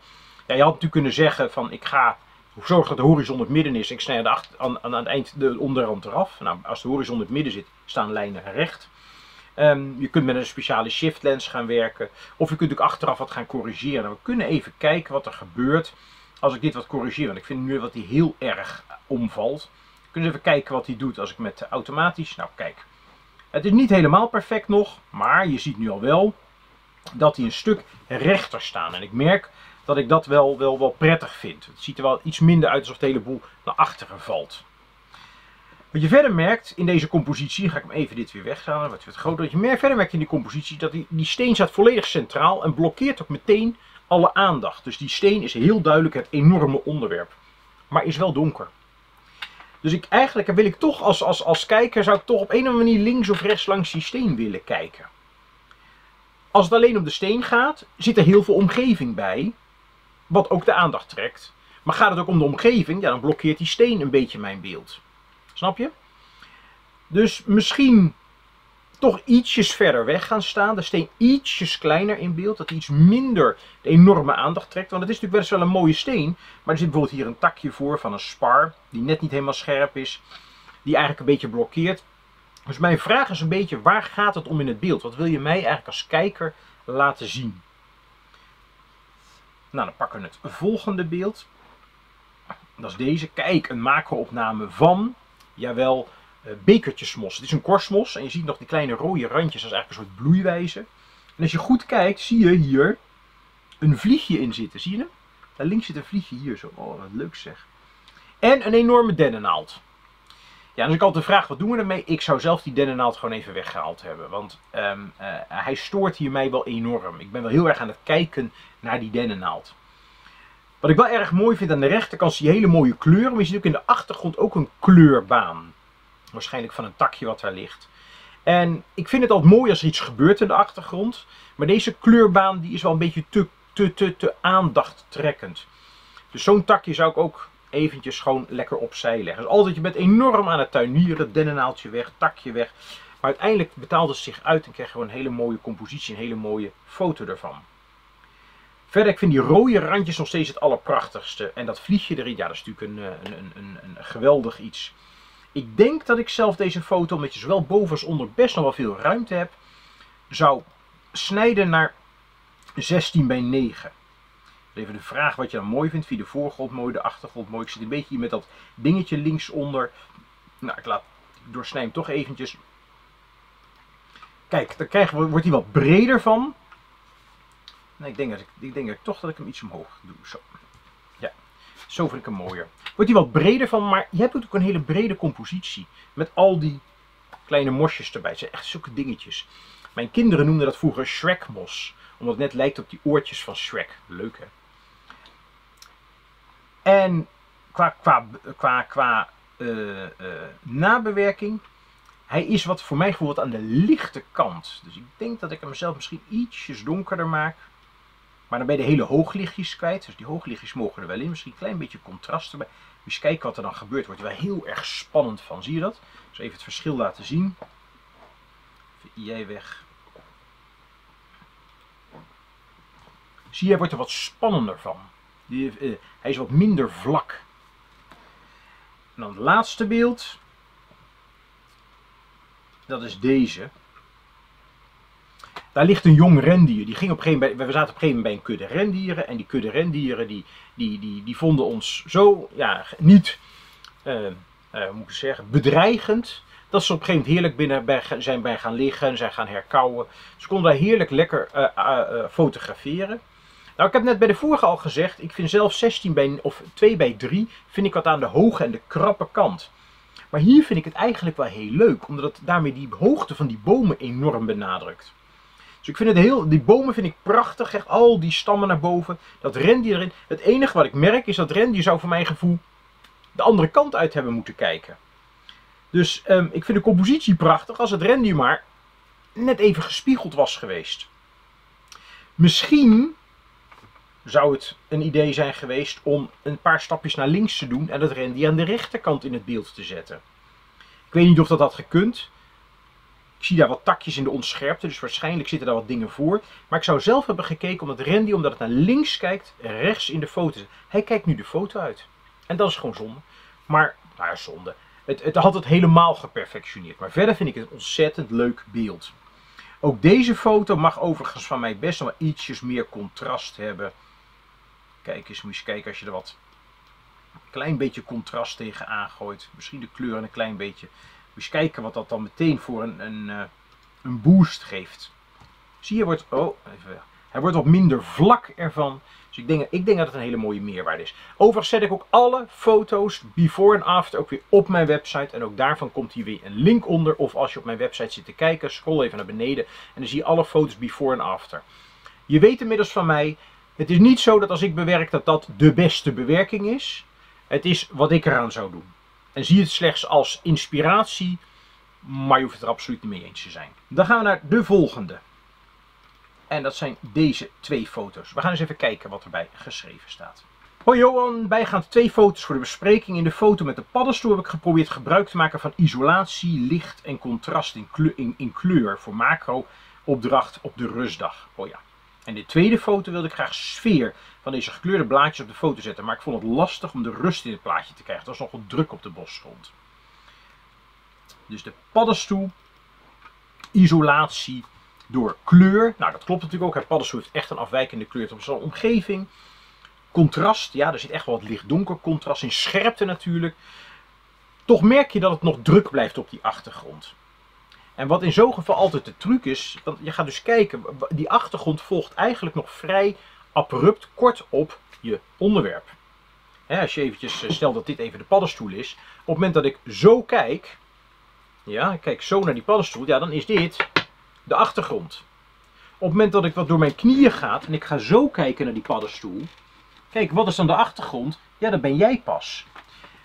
Ja, je had natuurlijk kunnen zeggen van ik ga zorgen dat de horizon het midden is. Ik snij aan, aan, aan het eind de onderrand eraf. Nou, als de horizon het midden zit, staan lijnen recht. Um, je kunt met een speciale shift lens gaan werken. Of je kunt ook achteraf wat gaan corrigeren. We kunnen even kijken wat er gebeurt als ik dit wat corrigeer. Want ik vind nu dat hij heel erg omvalt. We kunnen even kijken wat hij doet als ik met automatisch... Nou, kijk. Het is niet helemaal perfect nog. Maar je ziet nu al wel dat hij een stuk rechter staat. En ik merk dat ik dat wel, wel, wel prettig vind. Het ziet er wel iets minder uit alsof de hele boel naar achteren valt. Wat je verder merkt in deze compositie, ga ik hem even dit weer weghalen, wat wat groter. Dat je meer verder merkt in die compositie dat die, die steen staat volledig centraal en blokkeert ook meteen alle aandacht. Dus die steen is heel duidelijk het enorme onderwerp, maar is wel donker. Dus ik, eigenlijk wil ik toch als, als, als kijker, zou ik toch op een of andere manier links of rechts langs die steen willen kijken. Als het alleen om de steen gaat, zit er heel veel omgeving bij, wat ook de aandacht trekt. Maar gaat het ook om de omgeving, ja, dan blokkeert die steen een beetje mijn beeld. Snap je? Dus misschien toch ietsjes verder weg gaan staan. De steen ietsjes kleiner in beeld. Dat iets minder de enorme aandacht trekt. Want het is natuurlijk best wel een mooie steen. Maar er zit bijvoorbeeld hier een takje voor van een spar. Die net niet helemaal scherp is. Die eigenlijk een beetje blokkeert. Dus mijn vraag is een beetje, waar gaat het om in het beeld? Wat wil je mij eigenlijk als kijker laten zien? Nou, dan pakken we het volgende beeld. Dat is deze. Kijk, een macro-opname van jawel, uh, bekertjesmos. Het is een korstmos en je ziet nog die kleine rode randjes, dat is eigenlijk een soort bloeiwijze. En als je goed kijkt, zie je hier een vliegje in zitten. Zie je hem? Daar links zit een vliegje hier zo. Oh, wat leuk zeg. En een enorme dennennaald. Ja, dus ik altijd de vraag, wat doen we ermee? Ik zou zelf die dennennaald gewoon even weggehaald hebben. Want um, uh, hij stoort hier mij wel enorm. Ik ben wel heel erg aan het kijken naar die dennennaald. Wat ik wel erg mooi vind aan de rechterkant zie je hele mooie kleuren. Maar je ziet ook in de achtergrond ook een kleurbaan. Waarschijnlijk van een takje wat daar ligt. En ik vind het altijd mooi als er iets gebeurt in de achtergrond. Maar deze kleurbaan die is wel een beetje te, te, te, te aandachttrekkend. Dus zo'n takje zou ik ook eventjes gewoon lekker opzij leggen. Dus altijd je bent enorm aan het tuinieren. Dennenaaltje weg, takje weg. Maar uiteindelijk betaalt het zich uit en krijg je een hele mooie compositie. Een hele mooie foto ervan. Verder, ik vind die rode randjes nog steeds het allerprachtigste. En dat vliegje erin, ja, dat is natuurlijk een, een, een, een geweldig iets. Ik denk dat ik zelf deze foto, omdat je zowel boven als onder best nog wel veel ruimte hebt, zou snijden naar 16 bij 9. Even de vraag wat je dan mooi vindt. Vind je de voorgrond mooi, de achtergrond mooi? Ik zit een beetje hier met dat dingetje linksonder. Nou, ik laat doorsnij hem toch eventjes. Kijk, dan krijgen wordt hij wat breder van. Nee, ik denk, dat ik, ik denk dat ik toch dat ik hem iets omhoog doe. Zo. Ja, zo vind ik hem mooier. Wordt hij wat breder van, maar je hebt ook een hele brede compositie. Met al die kleine mosjes erbij. Het zijn echt zulke dingetjes. Mijn kinderen noemden dat vroeger Shrek-mos. Omdat het net lijkt op die oortjes van Shrek. Leuk hè? En qua, qua, qua, qua uh, uh, nabewerking. Hij is wat voor mij gevoel aan de lichte kant. Dus ik denk dat ik hem zelf misschien ietsjes donkerder maak. Maar dan ben je de hele hooglichtjes kwijt. Dus die hooglichtjes mogen er wel in. Misschien een klein beetje contrast erbij. Dus kijken wat er dan gebeurt. Wordt er wel heel erg spannend van. Zie je dat? Dus even het verschil laten zien. Even jij weg. Zie je, wordt er wat spannender van. Die, uh, hij is wat minder vlak. En dan het laatste beeld. Dat is deze. Daar ligt een jong rendier. Die ging op een gegeven we zaten op een gegeven moment bij een kudde rendieren. En die kudde rendieren die, die, die, die vonden ons zo ja, niet, uh, uh, moet ik zeggen, bedreigend. Dat ze op een gegeven moment heerlijk binnen zijn bij gaan liggen. Zijn gaan herkauwen. Ze konden daar heerlijk lekker uh, fotograferen. Nou, ik heb net bij de vorige al gezegd, ik vind zelf 16 bij, of 2 bij 3, vind ik wat aan de hoge en de krappe kant. Maar hier vind ik het eigenlijk wel heel leuk, omdat het daarmee die hoogte van die bomen enorm benadrukt. Dus ik vind het heel, die bomen vind ik prachtig, echt al die stammen naar boven, dat rendier erin. Het enige wat ik merk is dat rendier zou voor mijn gevoel de andere kant uit hebben moeten kijken. Dus um, ik vind de compositie prachtig als het rendier maar net even gespiegeld was geweest. Misschien zou het een idee zijn geweest om een paar stapjes naar links te doen en het rendier aan de rechterkant in het beeld te zetten. Ik weet niet of dat had gekund. Ik zie daar wat takjes in de onscherpte, dus waarschijnlijk zitten daar wat dingen voor. Maar ik zou zelf hebben gekeken om het rendier, omdat het naar links kijkt, rechts in de foto. Hij kijkt nu de foto uit. En dat is gewoon zonde. Maar, nou ja, zonde. Het, het had het helemaal geperfectioneerd. Maar verder vind ik het een ontzettend leuk beeld. Ook deze foto mag overigens van mij best wel ietsjes meer contrast hebben. Kijk eens, moet je eens kijken als je er wat een klein beetje contrast tegen aangooit. Misschien de kleuren een klein beetje. Je kijken wat dat dan meteen voor een, een, eh, een boost geeft. Zie je, wordt, oh, even, hij wordt wat minder vlak ervan. Dus ik denk, ik denk dat het een hele mooie meerwaarde is. Overigens zet ik ook alle foto's before en after ook weer op mijn website. En ook daarvan komt hier weer een link onder. Of als je op mijn website zit te kijken, scroll even naar beneden. En dan zie je alle foto's before en after. Je weet inmiddels van mij, het is niet zo dat als ik bewerk dat dat de beste bewerking is. Het is wat ik eraan zou doen. En zie het slechts als inspiratie, maar je hoeft het er absoluut niet mee eens te zijn. Dan gaan we naar de volgende. En dat zijn deze twee foto's. We gaan eens even kijken wat erbij geschreven staat. Hoi Johan, bijgaand twee foto's voor de bespreking. In de foto met de paddenstoel heb ik geprobeerd gebruik te maken van isolatie, licht en contrast in kleur, in, kleur voor macro opdracht op de rustdag. Oh ja. En de tweede foto wilde ik graag sfeer van deze gekleurde blaadjes op de foto zetten. Maar ik vond het lastig om de rust in het plaatje te krijgen. Het was nogal druk op de bosgrond. Dus de paddenstoel, isolatie, door kleur. Nou, dat klopt natuurlijk ook. Het paddenstoel heeft echt een afwijkende kleur op zijn omgeving. Contrast, ja, er zit echt wel wat licht-donker contrast in. Scherpte natuurlijk. Toch merk je dat het nog druk blijft op die achtergrond. En wat in zo'n geval altijd de truc is, want je gaat dus kijken, die achtergrond volgt eigenlijk nog vrij abrupt kort op je onderwerp. als je eventjes, eh, stel dat dit even de paddenstoel is, op het moment dat ik zo kijk, ja, ik kijk zo naar die paddenstoel, ja, dan is dit de achtergrond. Op het moment dat ik wat door mijn knieën gaat en ik ga zo kijken naar die paddenstoel. Kijk, wat is dan de achtergrond? Ja, dat ben jij pas.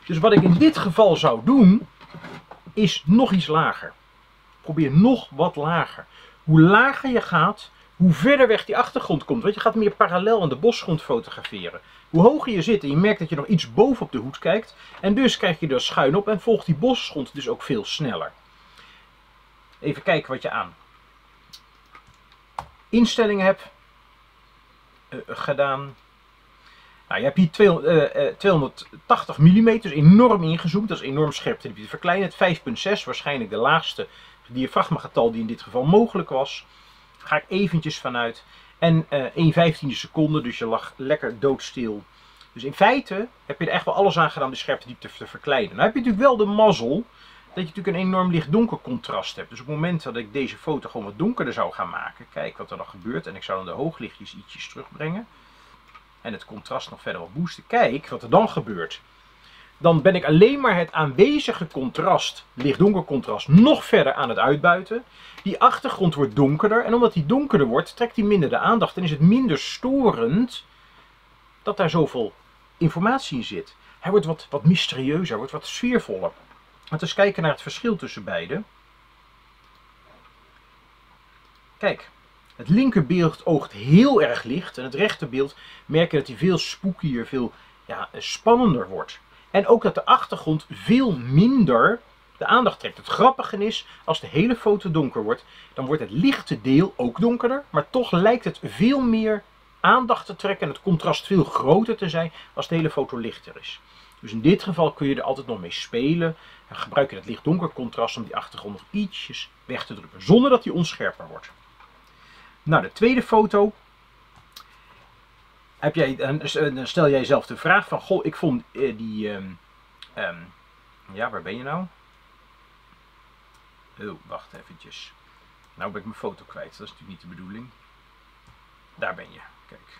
Dus wat ik in dit geval zou doen, is nog iets lager. Probeer nog wat lager. Hoe lager je gaat, hoe verder weg die achtergrond komt. Want je gaat meer parallel aan de bosgrond fotograferen. Hoe hoger je zit en je merkt dat je nog iets boven op de hoed kijkt. En dus krijg je er schuin op en volgt die bosgrond dus ook veel sneller. Even kijken wat je aan instellingen heb uh, gedaan. Nou, je hebt hier 200, uh, 280 mm, enorm ingezoomd. Dat is enorm scherp. Je verklein het 5.6, waarschijnlijk de laagste diafragmagetal die in dit geval mogelijk was. Ga ik eventjes vanuit. En uh, 1 15 seconde, dus je lag lekker doodstil. Dus in feite heb je er echt wel alles aan gedaan de scherpte diepte te verkleinen. Nou heb je natuurlijk wel de mazzel dat je natuurlijk een enorm licht-donker contrast hebt. Dus op het moment dat ik deze foto gewoon wat donkerder zou gaan maken, kijk wat er dan gebeurt. En ik zou dan de hooglichtjes ietsjes terugbrengen. En het contrast nog verder wat boosten. Kijk wat er dan gebeurt. Dan ben ik alleen maar het aanwezige contrast, licht-donker contrast, nog verder aan het uitbuiten. Die achtergrond wordt donkerder. En omdat die donkerder wordt, trekt hij minder de aandacht. En is het minder storend dat daar zoveel informatie in zit. Hij wordt wat, wat mysterieuzer, wordt wat sfeervoller. Laten we eens kijken naar het verschil tussen beide. Kijk, het linkerbeeld oogt heel erg licht en het rechterbeeld merk je dat hij veel spookier, veel ja, spannender wordt. En ook dat de achtergrond veel minder de aandacht trekt. Het grappige is, als de hele foto donker wordt, dan wordt het lichte deel ook donkerder, maar toch lijkt het veel meer aandacht te trekken en het contrast veel groter te zijn als de hele foto lichter is. Dus in dit geval kun je er altijd nog mee spelen. En gebruik je het licht-donker contrast om die achtergrond nog ietsjes weg te drukken. Zonder dat die onscherper wordt. Nou, de tweede foto heb jij, eh, dan eh, stel jij jezelf de vraag van, goh, ik vond eh, die, ehm, ehm, ja, waar ben je nou? Oh, wacht eventjes. Nou ben ik mijn foto kwijt, dat is natuurlijk niet de bedoeling. Daar ben je, kijk.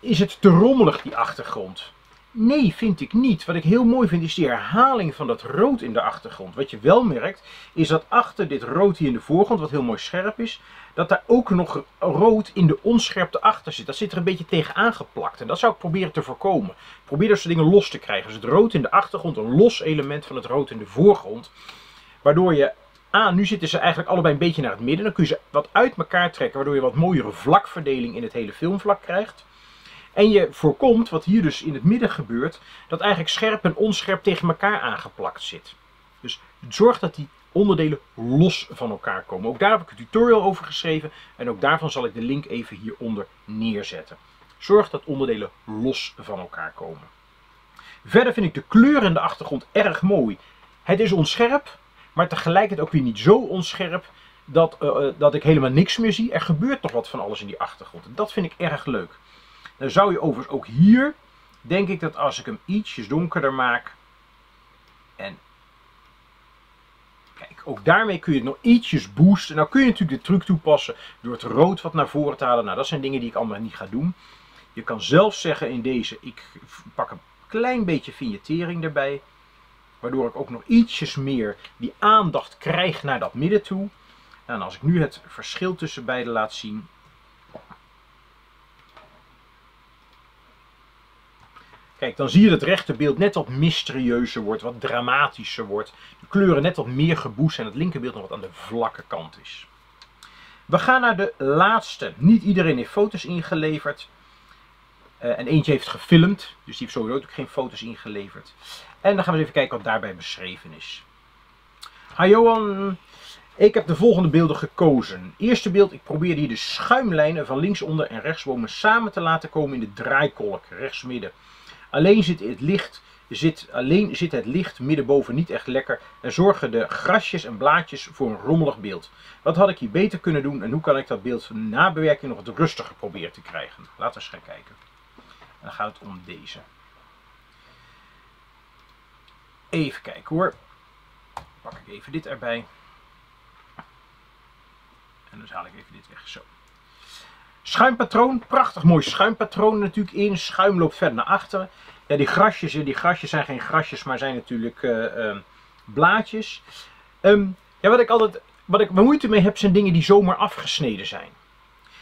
Is het te rommelig, die achtergrond? Nee, vind ik niet. Wat ik heel mooi vind is die herhaling van dat rood in de achtergrond. Wat je wel merkt, is dat achter dit rood hier in de voorgrond, wat heel mooi scherp is, dat daar ook nog rood in de onscherpte achter zit. Dat zit er een beetje tegen aangeplakt. En dat zou ik proberen te voorkomen. Probeer dat soort dingen los te krijgen. Dus het rood in de achtergrond, een los element van het rood in de voorgrond. Waardoor je, ah, nu zitten ze eigenlijk allebei een beetje naar het midden. Dan kun je ze wat uit elkaar trekken, waardoor je wat mooiere vlakverdeling in het hele filmvlak krijgt. En je voorkomt, wat hier dus in het midden gebeurt, dat eigenlijk scherp en onscherp tegen elkaar aangeplakt zit. Dus zorg dat die onderdelen los van elkaar komen. Ook daar heb ik een tutorial over geschreven en ook daarvan zal ik de link even hieronder neerzetten. Zorg dat onderdelen los van elkaar komen. Verder vind ik de kleur in de achtergrond erg mooi. Het is onscherp, maar tegelijkertijd ook weer niet zo onscherp dat, uh, dat ik helemaal niks meer zie. Er gebeurt toch wat van alles in die achtergrond. Dat vind ik erg leuk. Dan zou je overigens ook hier, denk ik dat als ik hem ietsjes donkerder maak. En kijk, ook daarmee kun je het nog ietsjes boosten. Nou kun je natuurlijk de truc toepassen door het rood wat naar voren te halen. Nou, dat zijn dingen die ik allemaal niet ga doen. Je kan zelf zeggen in deze, ik pak een klein beetje vignettering erbij. Waardoor ik ook nog ietsjes meer die aandacht krijg naar dat midden toe. En als ik nu het verschil tussen beide laat zien, Kijk, dan zie je dat het rechterbeeld net wat mysterieuzer wordt, wat dramatischer wordt. De kleuren net wat meer geboost en het linkerbeeld nog wat aan de vlakke kant is. We gaan naar de laatste. Niet iedereen heeft foto's ingeleverd. Uh, en eentje heeft gefilmd, dus die heeft sowieso ook geen foto's ingeleverd. En dan gaan we even kijken wat daarbij beschreven is. Hi Johan, ik heb de volgende beelden gekozen. Eerste beeld, ik probeer hier de schuimlijnen van linksonder en rechtsbomen samen te laten komen in de draaikolk, rechtsmidden. Alleen zit het licht, zit, alleen zit het licht middenboven niet echt lekker en zorgen de grasjes en blaadjes voor een rommelig beeld. Wat had ik hier beter kunnen doen en hoe kan ik dat beeld na bewerking nog wat rustiger proberen te krijgen? Laten we eens gaan kijken. En dan gaat het om deze. Even kijken hoor. Pak ik even dit erbij. En dan haal ik even dit weg. Zo. Schuimpatroon, prachtig mooi schuimpatroon natuurlijk in. Schuim loopt verder naar achteren. Ja, die grasjes, die grasjes zijn geen grasjes, maar zijn natuurlijk uh, blaadjes. Um, ja, wat ik altijd, wat ik moeite mee heb, zijn dingen die zomaar afgesneden zijn.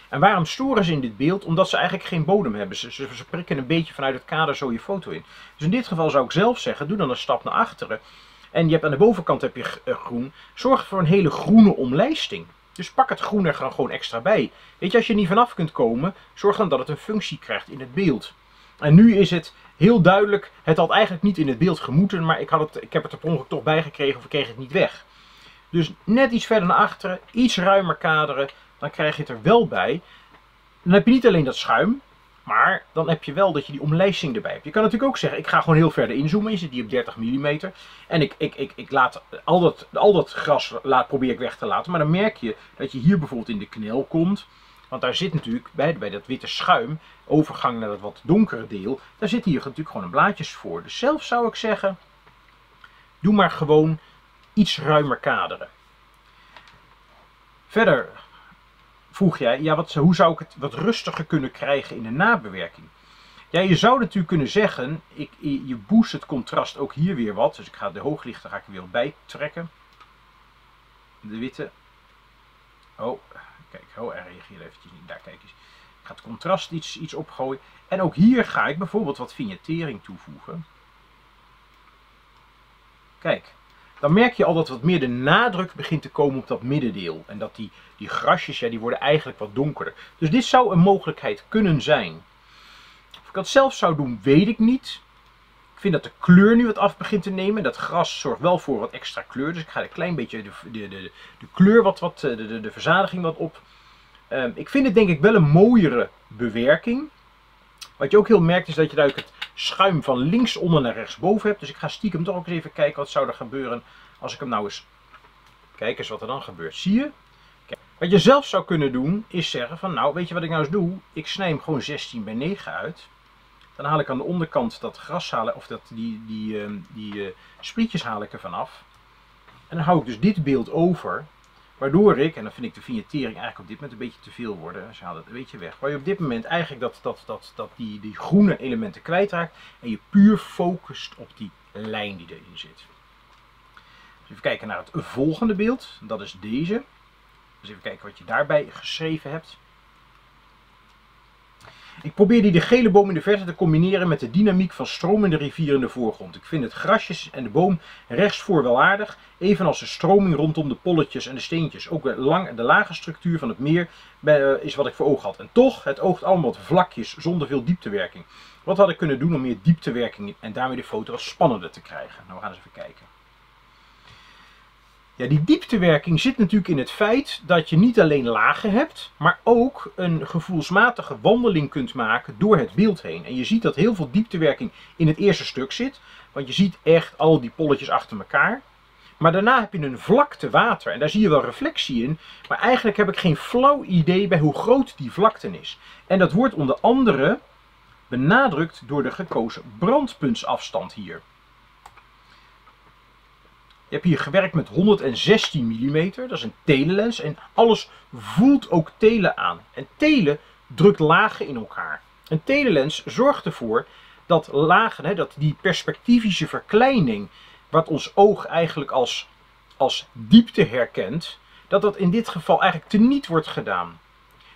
En waarom storen ze in dit beeld? Omdat ze eigenlijk geen bodem hebben. Ze, ze, ze, prikken een beetje vanuit het kader zo je foto in. Dus in dit geval zou ik zelf zeggen, doe dan een stap naar achteren. En je hebt aan de bovenkant heb je eh, groen. Zorg voor een hele groene omlijsting. Dus pak het groen er gewoon extra bij. Weet je, als je er niet vanaf kunt komen, zorg dan dat het een functie krijgt in het beeld. En nu is het heel duidelijk, het had eigenlijk niet in het beeld gemoeten, maar ik, had het, ik heb het er ongeluk toch bij gekregen of ik kreeg het niet weg. Dus net iets verder naar achteren, iets ruimer kaderen, dan krijg je het er wel bij. Dan heb je niet alleen dat schuim, maar dan heb je wel dat je die omlijsting erbij hebt. Je kan natuurlijk ook zeggen, ik ga gewoon heel verder inzoomen. Je zit die op 30 mm. En ik, ik, ik, ik laat al dat, al dat gras probeer ik weg te laten. Maar dan merk je dat je hier bijvoorbeeld in de knel komt. Want daar zit natuurlijk bij, bij dat witte schuim, overgang naar dat wat donkere deel. Daar zitten hier natuurlijk gewoon een blaadjes voor. Dus zelf zou ik zeggen, doe maar gewoon iets ruimer kaderen. Verder vroeg jij, ja, wat, hoe zou ik het wat rustiger kunnen krijgen in de nabewerking? Ja, je zou natuurlijk kunnen zeggen, ik, je boost het contrast ook hier weer wat. Dus ik ga de hooglichten ga ik er weer bij trekken. De witte. Oh, kijk, oh, er reageert eventjes niet. Daar, kijk eens. Ik ga het contrast iets, iets opgooien. En ook hier ga ik bijvoorbeeld wat vignettering toevoegen. Kijk, dan merk je al dat wat meer de nadruk begint te komen op dat middendeel. En dat die, die grasjes, ja, die worden eigenlijk wat donkerder. Dus dit zou een mogelijkheid kunnen zijn. Of ik dat zelf zou doen, weet ik niet. Ik vind dat de kleur nu wat af begint te nemen. Dat gras zorgt wel voor wat extra kleur. Dus ik ga een klein beetje de, de, de, de kleur wat, wat de, de, de verzadiging wat op. Um, ik vind het denk ik wel een mooiere bewerking. Wat je ook heel merkt is dat je daar het schuim van links onder naar rechts boven hebt. Dus ik ga stiekem toch ook eens even kijken wat zou er gebeuren als ik hem nou eens... Kijk eens wat er dan gebeurt. Zie je? Wat je zelf zou kunnen doen is zeggen van nou weet je wat ik nou eens doe? Ik snij hem gewoon 16 bij 9 uit. Dan haal ik aan de onderkant dat gras halen, of dat, die, die, uh, die uh, sprietjes haal ik er vanaf. En dan hou ik dus dit beeld over. Waardoor ik, en dan vind ik de vignettering eigenlijk op dit moment een beetje te veel worden, ze halen het een beetje weg. Waar je op dit moment eigenlijk dat, dat, dat, dat die, die groene elementen kwijtraakt en je puur focust op die lijn die erin zit. Dus even kijken naar het volgende beeld, dat is deze. Dus even kijken wat je daarbij geschreven hebt. Ik probeer die de gele boom in de verte te combineren met de dynamiek van stromende rivier in de voorgrond. Ik vind het grasjes en de boom rechtsvoor wel aardig, evenals de stroming rondom de polletjes en de steentjes. Ook de, lang, de lage structuur van het meer eh, is wat ik voor oog had. En toch, het oogt allemaal wat vlakjes zonder veel dieptewerking. Wat had ik kunnen doen om meer dieptewerking en daarmee de foto wat spannender te krijgen? Nou, we gaan eens even kijken. Ja, die dieptewerking zit natuurlijk in het feit dat je niet alleen lagen hebt, maar ook een gevoelsmatige wandeling kunt maken door het beeld heen. En je ziet dat heel veel dieptewerking in het eerste stuk zit, want je ziet echt al die polletjes achter elkaar. Maar daarna heb je een vlakte water en daar zie je wel reflectie in, maar eigenlijk heb ik geen flauw idee bij hoe groot die vlakte is. En dat wordt onder andere benadrukt door de gekozen brandpuntsafstand hier. Je hebt hier gewerkt met 116 mm, dat is een telelens en alles voelt ook telen aan. En telen drukt lagen in elkaar. Een telelens zorgt ervoor dat lagen, hè, dat die perspectivische verkleining, wat ons oog eigenlijk als, als diepte herkent, dat dat in dit geval eigenlijk teniet wordt gedaan.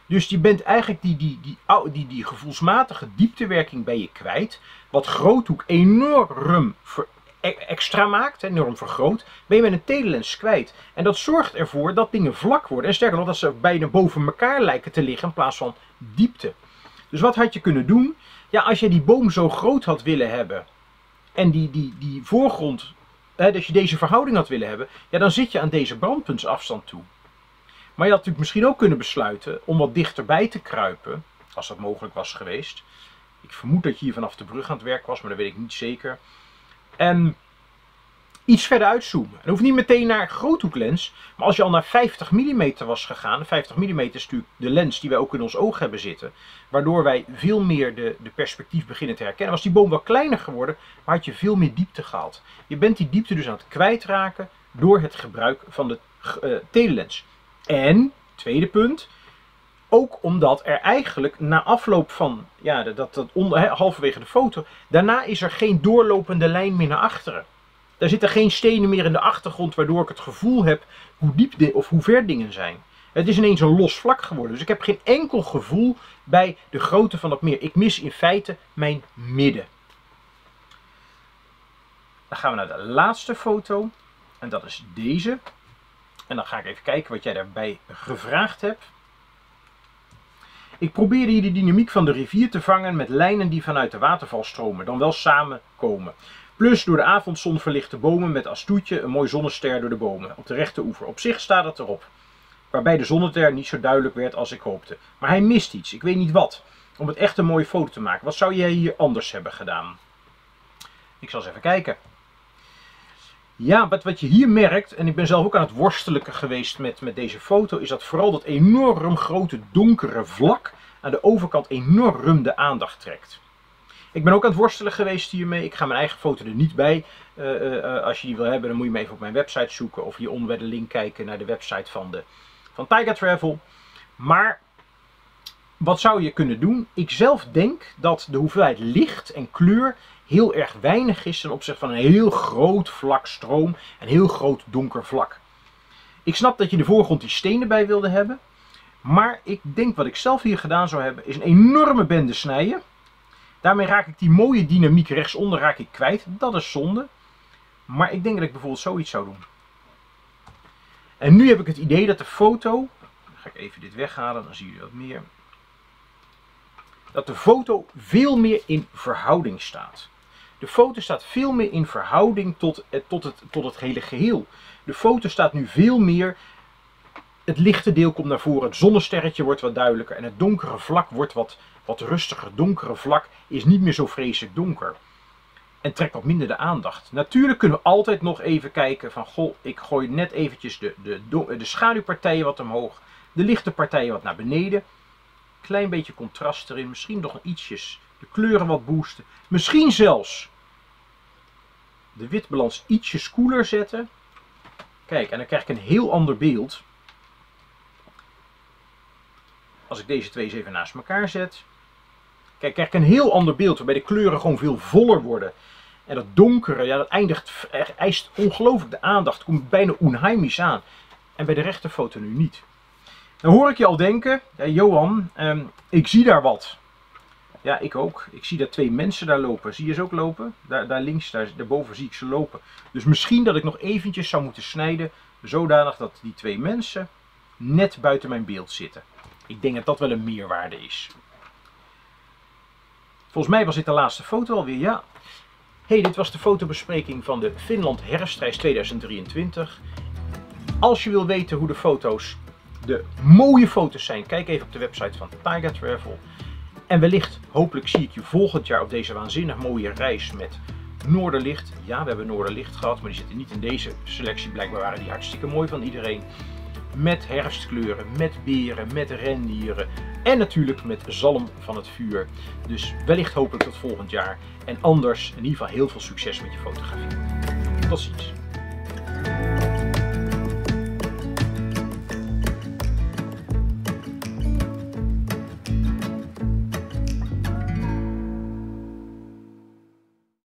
Dus je bent eigenlijk die, die, die, die, die gevoelsmatige dieptewerking bij je kwijt. Wat groothoek enorm ver, extra maakt, enorm vergroot, ben je met een telelens kwijt. En dat zorgt ervoor dat dingen vlak worden. En sterker nog, dat ze bijna boven elkaar lijken te liggen in plaats van diepte. Dus wat had je kunnen doen? Ja, als je die boom zo groot had willen hebben en die, die, die voorgrond, hè, dat je deze verhouding had willen hebben, ja, dan zit je aan deze brandpuntsafstand toe. Maar je had natuurlijk misschien ook kunnen besluiten om wat dichterbij te kruipen, als dat mogelijk was geweest. Ik vermoed dat je hier vanaf de brug aan het werk was, maar dat weet ik niet zeker. En iets verder uitzoomen. En hoeft niet meteen naar groothoeklens, maar als je al naar 50 mm was gegaan, 50 mm is natuurlijk de lens die wij ook in ons oog hebben zitten, waardoor wij veel meer de, de perspectief beginnen te herkennen. Was die boom wel kleiner geworden, maar had je veel meer diepte gehaald. Je bent die diepte dus aan het kwijtraken door het gebruik van de uh, telelens. En, tweede punt, ook omdat er eigenlijk na afloop van, ja, dat, dat onder, halverwege de foto, daarna is er geen doorlopende lijn meer naar achteren. Daar zitten geen stenen meer in de achtergrond, waardoor ik het gevoel heb hoe diep de, of hoe ver dingen zijn. Het is ineens een los vlak geworden. Dus ik heb geen enkel gevoel bij de grootte van dat meer. Ik mis in feite mijn midden. Dan gaan we naar de laatste foto. En dat is deze. En dan ga ik even kijken wat jij daarbij gevraagd hebt. Ik probeerde hier de dynamiek van de rivier te vangen met lijnen die vanuit de waterval stromen, dan wel samenkomen. Plus door de avondzon verlichte bomen met als toetje een mooi zonnester door de bomen op de rechte oever. Op zich staat het erop. Waarbij de zonneter niet zo duidelijk werd als ik hoopte. Maar hij mist iets, ik weet niet wat. Om het echt een mooie foto te maken. Wat zou jij hier anders hebben gedaan? Ik zal eens even kijken. Ja, wat, wat je hier merkt, en ik ben zelf ook aan het worstelen geweest met, met deze foto, is dat vooral dat enorm grote donkere vlak aan de overkant enorm de aandacht trekt. Ik ben ook aan het worstelen geweest hiermee. Ik ga mijn eigen foto er niet bij. Uh, uh, als je die wil hebben, dan moet je me even op mijn website zoeken. Of hieronder bij de link kijken naar de website van, de, van Tiger Travel. Maar wat zou je kunnen doen? Ik zelf denk dat de hoeveelheid licht en kleur heel erg weinig is ten opzichte van een heel groot vlak stroom en heel groot donker vlak. Ik snap dat je de voorgrond die stenen bij wilde hebben. Maar ik denk wat ik zelf hier gedaan zou hebben is een enorme bende snijden. Daarmee raak ik die mooie dynamiek rechtsonder raak ik kwijt. Dat is zonde. Maar ik denk dat ik bijvoorbeeld zoiets zou doen. En nu heb ik het idee dat de foto, ga ik even dit weghalen, dan zie je wat meer. Dat de foto veel meer in verhouding staat. De foto staat veel meer in verhouding tot, tot, het, tot het hele geheel. De foto staat nu veel meer. Het lichte deel komt naar voren, het zonnesterretje wordt wat duidelijker en het donkere vlak wordt wat, wat rustiger. Het donkere vlak is niet meer zo vreselijk donker. En trekt wat minder de aandacht. Natuurlijk kunnen we altijd nog even kijken van, goh, ik gooi net eventjes de, de, de schaduwpartijen wat omhoog. De lichte partijen wat naar beneden. Klein beetje contrast erin, misschien nog ietsjes de kleuren wat boosten. Misschien zelfs de witbalans ietsjes koeler zetten. Kijk, en dan krijg ik een heel ander beeld. Als ik deze twee eens even naast elkaar zet. Kijk, krijg ik een heel ander beeld waarbij de kleuren gewoon veel voller worden. En dat donkere, ja, dat eindigt, eist ongelooflijk de aandacht. Komt bijna onheimisch aan. En bij de rechterfoto nu niet. Dan hoor ik je al denken, ja, Johan, ehm, ik zie daar wat. Ja, ik ook. Ik zie daar twee mensen daar lopen. Zie je ze ook lopen? Daar, daar links, daar, daarboven zie ik ze lopen. Dus misschien dat ik nog eventjes zou moeten snijden, zodanig dat die twee mensen net buiten mijn beeld zitten. Ik denk dat dat wel een meerwaarde is. Volgens mij was dit de laatste foto alweer, ja. Hey, dit was de fotobespreking van de Finland Herfstreis 2023. Als je wil weten hoe de foto's, de mooie foto's zijn, kijk even op de website van Tiger Travel. En wellicht, hopelijk zie ik je volgend jaar op deze waanzinnig mooie reis met Noorderlicht. Ja, we hebben Noorderlicht gehad, maar die zitten niet in deze selectie. Blijkbaar waren die hartstikke mooi van iedereen. Met herfstkleuren, met beren, met rendieren en natuurlijk met zalm van het vuur. Dus wellicht hopelijk tot volgend jaar. En anders in ieder geval heel veel succes met je fotografie. Tot ziens.